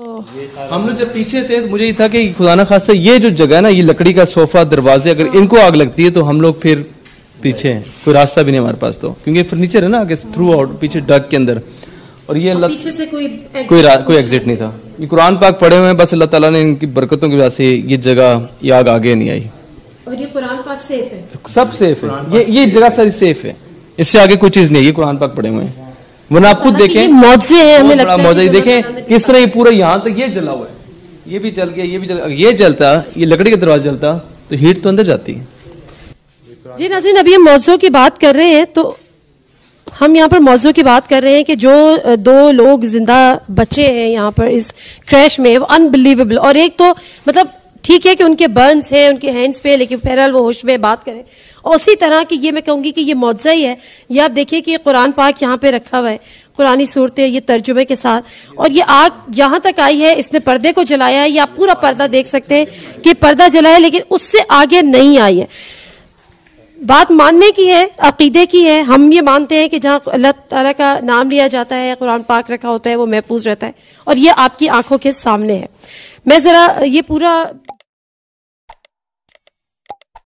हम लोग जब पीछे थे तो मुझे ये था कि खुदा ना खास्ता ये जो जगह है ना ये लकड़ी का सोफा दरवाजे अगर इनको आग लगती है तो हम लोग फिर पीछे हैं। कोई रास्ता भी नहीं हमारे पास तो। क्योंकि फर्नीचर है ना आगे थ्रू आउट पीछे डग के अंदर। और ये अल्लाह पीछे से कोई कोई रा- कोई एग्जिट नहीं था। ये कुरान पाक पढ़े हुए हैं बस अल्लाह ताला ने इनकी बरकतों की वजह से ये जगह ये आग आगे नहीं आई। और ये कुरान पाक सेफ़ है? सब सेफ़ है। ये ये जगह सारी सेफ़ है। इससे आगे कोई चीज़ नहीं है ये कुरान पाक पढ़े हुए हैं। वरना आप खुद देखें मौजे हैं हमें लगता है मौजा। देखें किस तरह ये पूरा यहाँ तक ये जला हुआ है। ये भी जल गया ये भी जल ये जलता ये लकड़ी का दरवाज़ा जलता तो हीट तो अंदर जाती है। जी नाजरीन अभी हम मौजों की बात कर रहे हैं तो हम यहाँ पर मौजों की बात कर रहे हैं कि जो दो लोग ज़िंदा बचे हैं यहाँ पर इस क्रैश में वो अनबिलीवेबल और एक तो मतलब ठीक है कि उनके बर्न्स हैं उनके हैंड्स पे लेकिन बहरहाल वो होश में बात करें। और उसी तरह की ये मैं कहूँगी कि ये मुआवजा ही है। ये आप देखिए कि ये कुरान पाक यहाँ पे रखा हुआ है, कुरानी सूरतें, ये तर्जुमे के साथ। और ये आग यहाँ तक आई है, इसने पर्दे को जलाया है, ये आप पूरा पर्दा देख सकते हैं कि पर्दा जलाया लेकिन उससे आगे नहीं आई है। बात मानने की है, अकीदे की है, हम ये मानते हैं कि जहाँ अल्लाह ताला का नाम लिया जाता है, कुरान पाक रखा होता है, वो महफूज रहता है। और ये आपकी आँखों के सामने है। मैं ज़रा ये पूरा